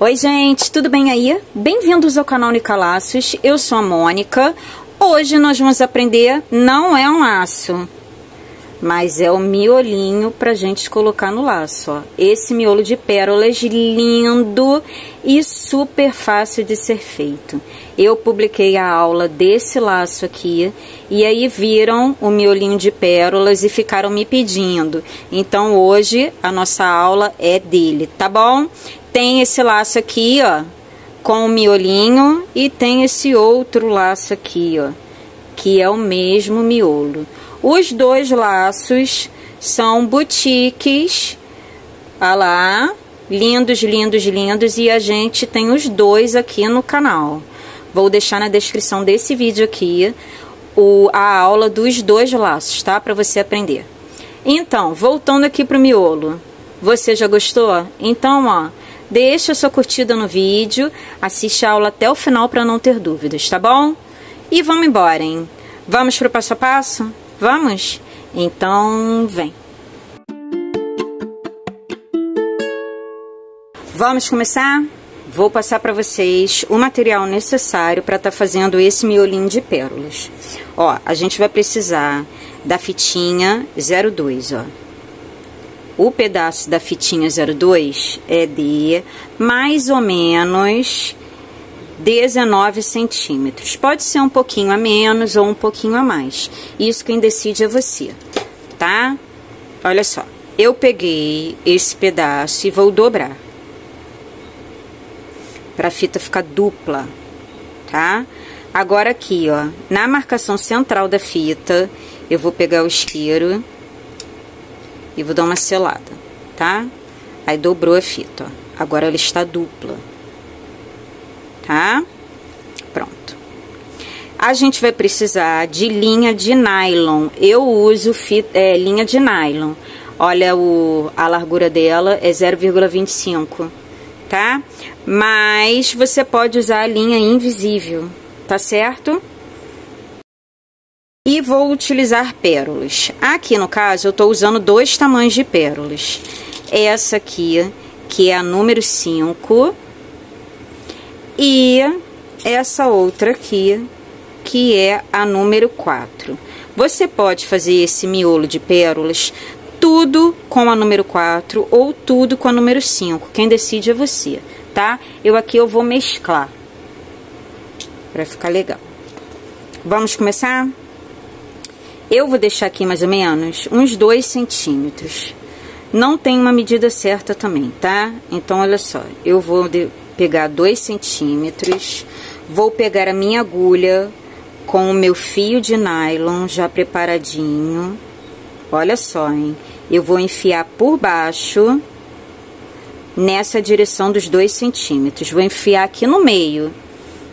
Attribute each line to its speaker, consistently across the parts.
Speaker 1: Oi, gente, tudo bem aí? Bem-vindos ao canal Nica Laços, eu sou a Mônica. Hoje nós vamos aprender, não é um laço, mas é o miolinho pra gente colocar no laço, ó. Esse miolo de pérolas lindo e super fácil de ser feito. Eu publiquei a aula desse laço aqui e aí viram o miolinho de pérolas e ficaram me pedindo. Então hoje a nossa aula é dele, tá bom? Tem esse laço aqui, ó, com o miolinho e tem esse outro laço aqui, ó, que é o mesmo miolo. Os dois laços são boutiques, olha lá, lindos, lindos, lindos, e a gente tem os dois aqui no canal. Vou deixar na descrição desse vídeo aqui o, a aula dos dois laços, tá? Para você aprender. Então, voltando aqui pro miolo. Você já gostou? Então, ó, deixa a sua curtida no vídeo, assiste a aula até o final para não ter dúvidas, tá bom? E vamos embora, hein? Vamos pro passo a passo? Vamos? Então, vem. Vamos começar? Vou passar para vocês o material necessário para estar tá fazendo esse miolinho de pérolas. Ó, a gente vai precisar da fitinha 02, ó. O pedaço da fitinha 02 é de mais ou menos 19 centímetros. Pode ser um pouquinho a menos ou um pouquinho a mais. Isso quem decide é você, tá? Olha só, eu peguei esse pedaço e vou dobrar. Pra fita ficar dupla, tá? Agora aqui, ó, na marcação central da fita, eu vou pegar o isqueiro e vou dar uma selada, tá? Aí dobrou a fita, ó. Agora ela está dupla tá? Pronto. A gente vai precisar de linha de nylon. Eu uso fita, é, linha de nylon. Olha, o, a largura dela é 0,25, tá? Mas você pode usar a linha invisível, tá certo? E vou utilizar pérolas. Aqui no caso, eu estou usando dois tamanhos de pérolas. Essa aqui, que é a número 5, e essa outra aqui, que é a número 4. Você pode fazer esse miolo de pérolas tudo com a número 4 ou tudo com a número 5. Quem decide é você, tá? Eu aqui eu vou mesclar para ficar legal. Vamos começar? Eu vou deixar aqui mais ou menos uns 2 centímetros. Não tem uma medida certa também, tá? Então, olha só, eu vou pegar dois centímetros, vou pegar a minha agulha com o meu fio de nylon já preparadinho. Olha só, hein? Eu vou enfiar por baixo nessa direção dos dois centímetros. Vou enfiar aqui no meio.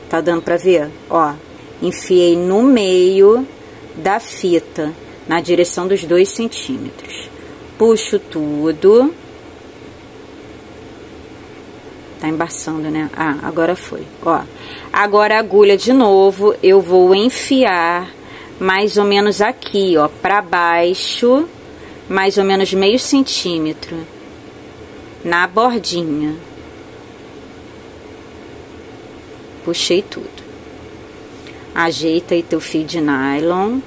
Speaker 1: Tá dando pra ver? Ó, enfiei no meio da fita, na direção dos dois centímetros. Puxo tudo. Tá embaçando, né? Ah, agora foi. Ó, agora a agulha de novo, eu vou enfiar mais ou menos aqui, ó, pra baixo, mais ou menos meio centímetro, na bordinha. Puxei tudo. Ajeita aí teu fio de nylon.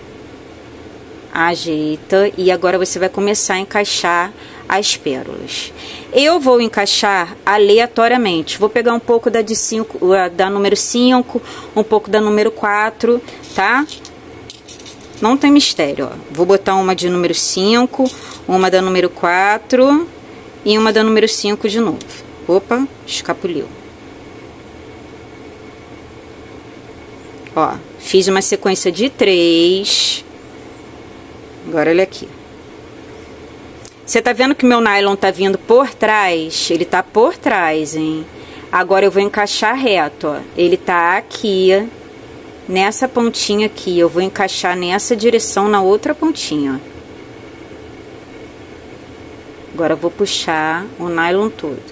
Speaker 1: Ajeita e agora você vai começar a encaixar as pérolas. Eu vou encaixar aleatoriamente. Vou pegar um pouco da de cinco, da número 5, um pouco da número 4, tá? Não tem mistério, ó. Vou botar uma de número 5, uma da número 4 e uma da número 5 de novo. Opa, escapuliu. Ó, fiz uma sequência de três. Agora olha aqui. Você tá vendo que meu nylon tá vindo por trás? Ele tá por trás, hein? Agora eu vou encaixar reto, ó. Ele tá aqui, nessa pontinha aqui. Eu vou encaixar nessa direção na outra pontinha, ó. Agora eu vou puxar o nylon todo.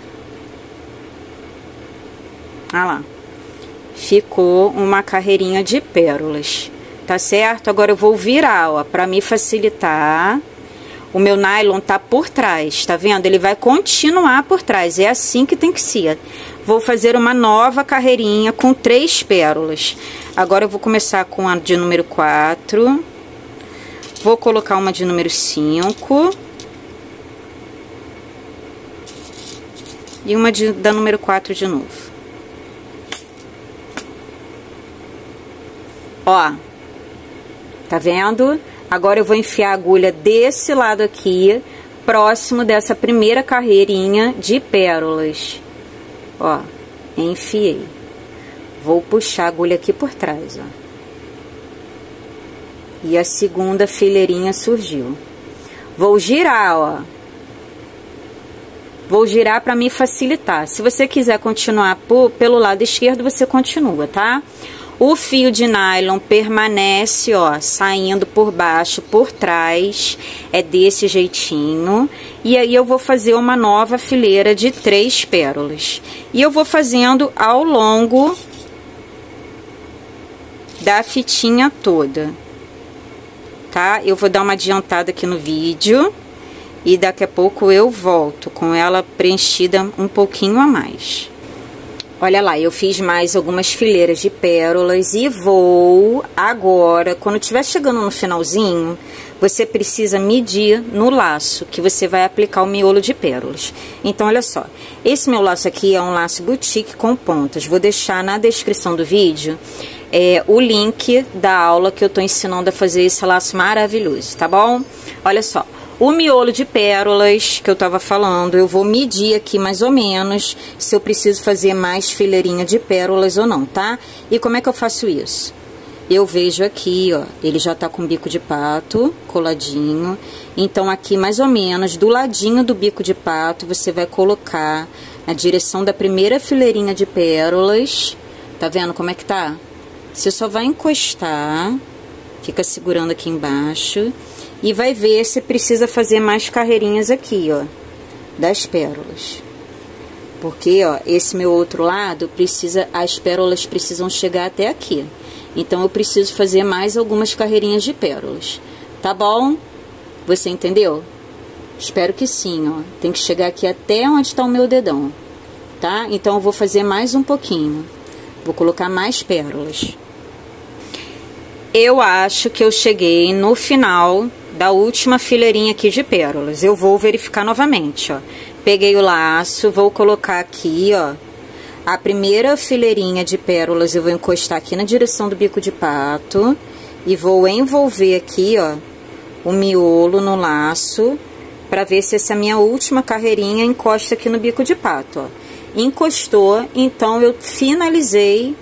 Speaker 1: Olha lá. Ficou uma carreirinha de pérolas, tá certo? Agora eu vou virar, ó, pra me facilitar o meu nylon tá por trás, tá vendo? Ele vai continuar por trás, é assim que tem que ser. Vou fazer uma nova carreirinha com três pérolas. Agora eu vou começar com a de número 4. Vou colocar uma de número 5. E uma de, da número 4 de novo. Ó, tá vendo? Agora eu vou enfiar a agulha desse lado aqui, próximo dessa primeira carreirinha de pérolas. Ó, enfiei. Vou puxar a agulha aqui por trás, ó. E a segunda fileirinha surgiu. Vou girar, ó. Vou girar para me facilitar. Se você quiser continuar pelo lado esquerdo, você continua, tá? O fio de nylon permanece, ó, saindo por baixo, por trás, é desse jeitinho. E aí eu vou fazer uma nova fileira de três pérolas. E eu vou fazendo ao longo da fitinha toda. Tá? Eu vou dar uma adiantada aqui no vídeo e daqui a pouco eu volto com ela preenchida um pouquinho a mais. Olha lá, eu fiz mais algumas fileiras de pérolas e vou agora, quando estiver chegando no finalzinho, você precisa medir no laço que você vai aplicar o miolo de pérolas. Então, olha só, esse meu laço aqui é um laço boutique com pontas. Vou deixar na descrição do vídeo é, o link da aula que eu estou ensinando a fazer esse laço maravilhoso, tá bom? Olha só, o miolo de pérolas que eu tava falando, eu vou medir aqui mais ou menos se eu preciso fazer mais fileirinha de pérolas ou não, tá? E como é que eu faço isso? Eu vejo aqui, ó, ele já tá com bico de pato coladinho. Então, aqui mais ou menos do ladinho do bico de pato, você vai colocar na direção da primeira fileirinha de pérolas. Tá vendo como é que tá? Você só vai encostar, fica segurando aqui embaixo e vai ver se precisa fazer mais carreirinhas aqui, ó, das pérolas. Porque, ó, esse meu outro lado precisa, as pérolas precisam chegar até aqui. Então, eu preciso fazer mais algumas carreirinhas de pérolas. Tá bom? Você entendeu? Espero que sim, ó. Tem que chegar aqui até onde está o meu dedão, tá? Então, eu vou fazer mais um pouquinho. Vou colocar mais pérolas. Eu acho que eu cheguei no final da última fileirinha aqui de pérolas. Eu vou verificar novamente, ó. Peguei o laço, vou colocar aqui, ó. A primeira fileirinha de pérolas eu vou encostar aqui na direção do bico de pato. E vou envolver aqui, ó, o miolo no laço. Pra ver se essa minha última carreirinha encosta aqui no bico de pato, ó. Encostou, então eu finalizei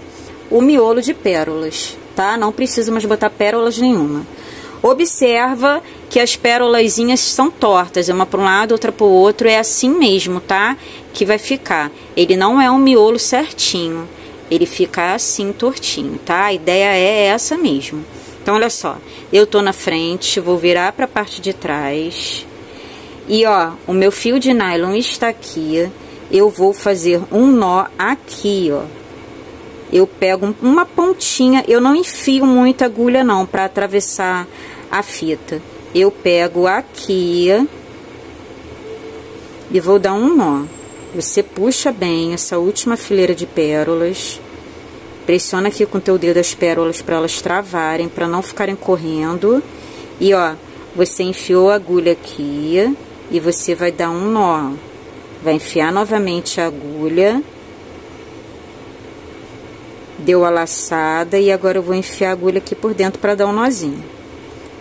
Speaker 1: o miolo de pérolas, tá? Não preciso mais botar pérolas nenhuma. Observa que as pérolazinhas são tortas, uma para um lado, outra para o outro, é assim mesmo, tá? Que vai ficar. Ele não é um miolo certinho, ele fica assim tortinho, tá? A ideia é essa mesmo. Então, olha só, eu tô na frente, vou virar para a parte de trás. E ó, o meu fio de nylon está aqui. Eu vou fazer um nó aqui, ó eu pego uma pontinha, eu não enfio muita agulha não para atravessar a fita. Eu pego aqui e vou dar um nó. Você puxa bem essa última fileira de pérolas. Pressiona aqui com o teu dedo as pérolas para elas travarem, para não ficarem correndo. E ó, você enfiou a agulha aqui e você vai dar um nó. Vai enfiar novamente a agulha deu a laçada e agora eu vou enfiar a agulha aqui por dentro para dar um nozinho.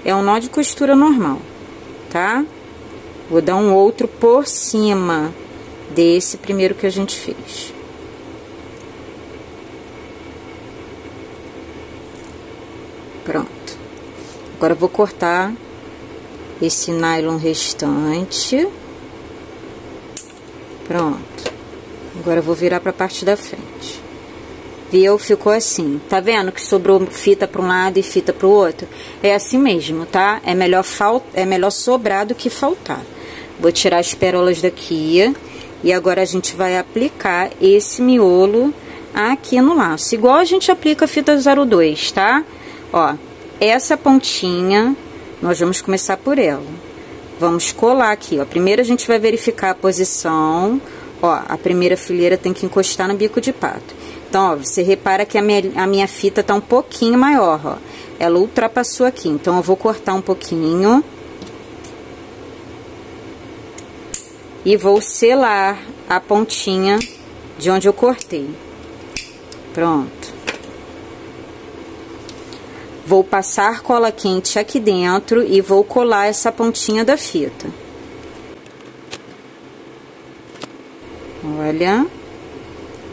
Speaker 1: É um nó de costura normal, tá? Vou dar um outro por cima desse primeiro que a gente fez. Pronto. Agora vou cortar esse nylon restante. Pronto. Agora vou virar para a parte da frente. Viu? Ficou assim. Tá vendo que sobrou fita para um lado e fita para o outro? É assim mesmo, tá? É melhor, é melhor sobrar do que faltar. Vou tirar as pérolas daqui. E agora a gente vai aplicar esse miolo aqui no laço. Igual a gente aplica a fita 02, tá? Ó, essa pontinha, nós vamos começar por ela. Vamos colar aqui, ó. Primeiro a gente vai verificar a posição. Ó, a primeira fileira tem que encostar no bico de pato. Então, ó, você repara que a minha, a minha fita tá um pouquinho maior, ó. Ela ultrapassou aqui, então eu vou cortar um pouquinho. E vou selar a pontinha de onde eu cortei. Pronto. Vou passar cola quente aqui dentro e vou colar essa pontinha da fita. Olha.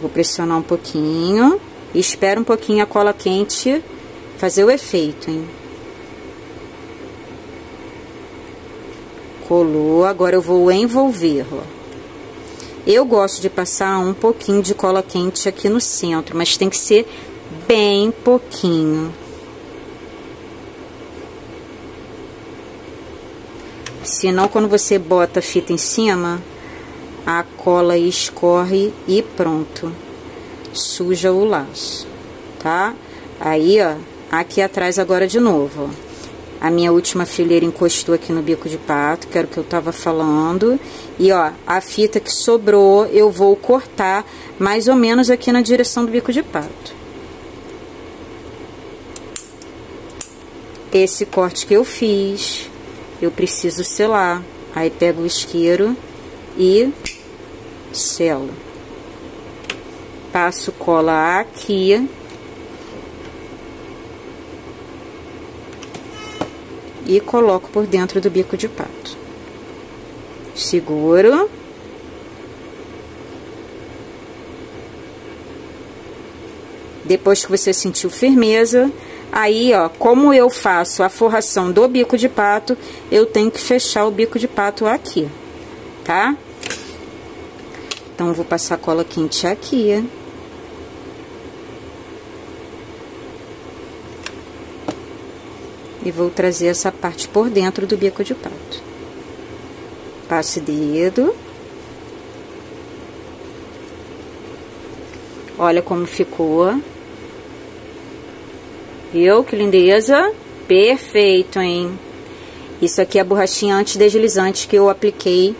Speaker 1: Vou pressionar um pouquinho. E espero um pouquinho a cola quente fazer o efeito, hein? Colou, agora eu vou envolver, ó. Eu gosto de passar um pouquinho de cola quente aqui no centro, mas tem que ser bem pouquinho. Senão, quando você bota a fita em cima, cola escorre e pronto. Suja o laço, tá? Aí, ó, aqui atrás agora de novo, ó. A minha última fileira encostou aqui no bico de pato, que era o que eu tava falando. E, ó, a fita que sobrou, eu vou cortar mais ou menos aqui na direção do bico de pato. Esse corte que eu fiz, eu preciso selar. Aí pego o isqueiro e selo. Passo cola aqui. E coloco por dentro do bico de pato. Seguro. Depois que você sentiu firmeza, aí, ó, como eu faço a forração do bico de pato, eu tenho que fechar o bico de pato aqui, tá? Então, vou passar cola quente aqui. E vou trazer essa parte por dentro do bico de pato. Passe dedo. Olha como ficou. Viu que lindeza? Perfeito, hein? Isso aqui é a borrachinha antideslizante que eu apliquei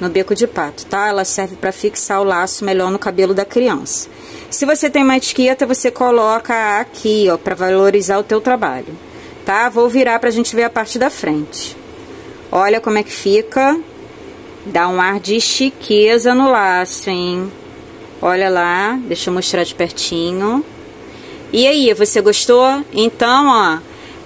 Speaker 1: no bico de pato, tá? Ela serve para fixar o laço melhor no cabelo da criança. Se você tem uma etiqueta, você coloca aqui, ó, para valorizar o teu trabalho, tá? Vou virar pra gente ver a parte da frente. Olha como é que fica. Dá um ar de chiqueza no laço, hein? Olha lá, deixa eu mostrar de pertinho. E aí, você gostou? Então, ó,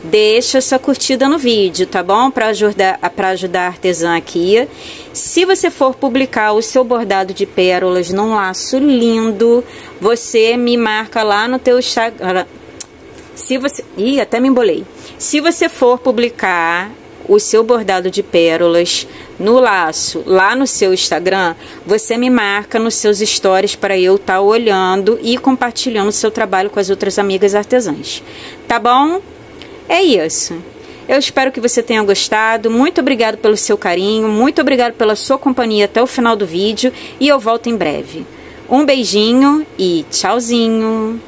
Speaker 1: deixa sua curtida no vídeo, tá bom? Para ajudar, pra ajudar a artesã aqui. Se você for publicar o seu bordado de pérolas num laço lindo, você me marca lá no teu Instagram. Se você... Ih, até me embolei. Se você for publicar o seu bordado de pérolas no laço lá no seu Instagram, você me marca nos seus stories para eu estar tá olhando e compartilhando o seu trabalho com as outras amigas artesãs. Tá bom? É isso. Eu espero que você tenha gostado. Muito obrigado pelo seu carinho, muito obrigado pela sua companhia até o final do vídeo e eu volto em breve. Um beijinho e tchauzinho!